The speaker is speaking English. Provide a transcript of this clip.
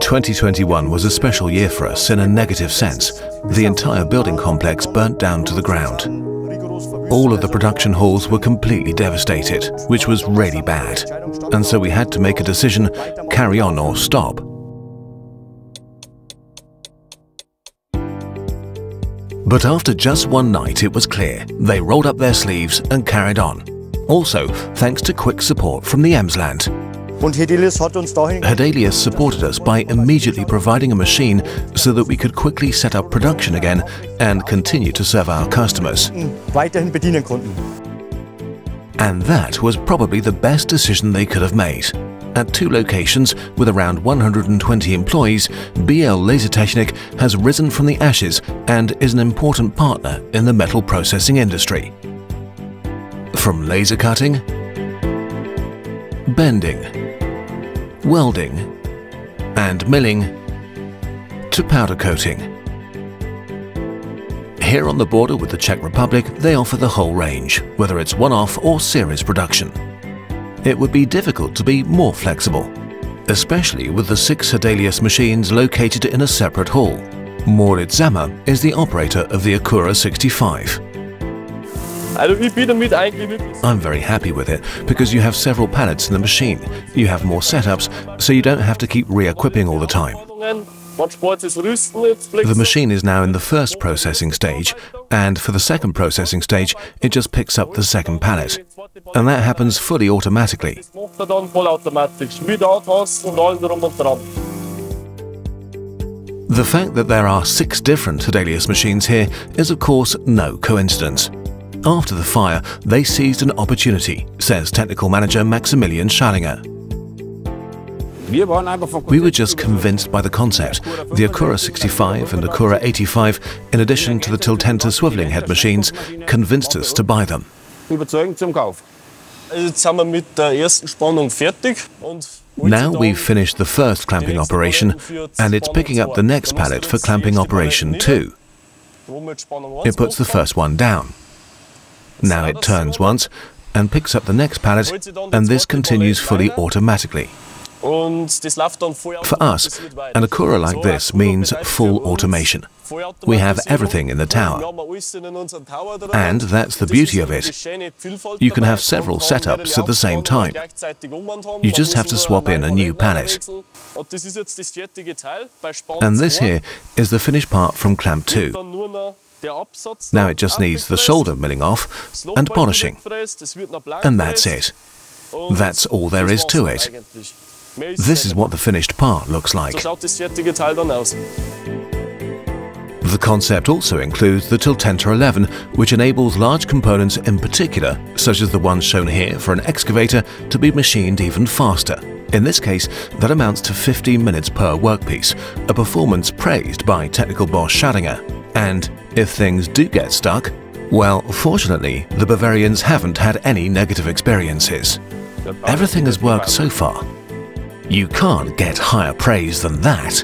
2021 was a special year for us in a negative sense. The entire building complex burnt down to the ground. All of the production halls were completely devastated, which was really bad. And so we had to make a decision, carry on or stop. But after just one night it was clear, they rolled up their sleeves and carried on. Also, thanks to quick support from the Emsland. Hedelius supported us by immediately providing a machine so that we could quickly set up production again and continue to serve our customers. And that was probably the best decision they could have made. At two locations with around 120 employees, BL Lasertechnik has risen from the ashes and is an important partner in the metal processing industry. From laser cutting, bending, welding and milling to powder coating. Here on the border with the Czech Republic, they offer the whole range, whether it's one-off or series production it would be difficult to be more flexible, especially with the six Hedelius machines located in a separate hall. Moritz Zammer is the operator of the Acura 65. I'm very happy with it because you have several pallets in the machine. You have more setups, so you don't have to keep re-equipping all the time. The machine is now in the first processing stage, and for the second processing stage, it just picks up the second pallet. And that happens fully automatically. The fact that there are six different Hedelius machines here is of course no coincidence. After the fire, they seized an opportunity, says technical manager Maximilian Schallinger. We were just convinced by the concept. The Acura 65 and Acura 85, in addition to the Tiltenta swiveling head machines, convinced us to buy them. Now we've finished the first clamping operation and it's picking up the next pallet for clamping operation 2. It puts the first one down. Now it turns once and picks up the next pallet and this continues fully automatically. For us, an Acura like this means full automation. We have everything in the tower. And that's the beauty of it. You can have several setups at the same time. You just have to swap in a new pallet. And this here is the finished part from clamp 2. Now it just needs the shoulder milling off and polishing. And that's it. That's all there is to it. This is what the finished part looks like. The concept also includes the Tiltenta 11, which enables large components in particular, such as the ones shown here for an excavator, to be machined even faster. In this case, that amounts to 15 minutes per workpiece, a performance praised by technical boss Schadinger. And if things do get stuck, well, fortunately, the Bavarians haven't had any negative experiences. Everything has worked so far, you can't get higher praise than that.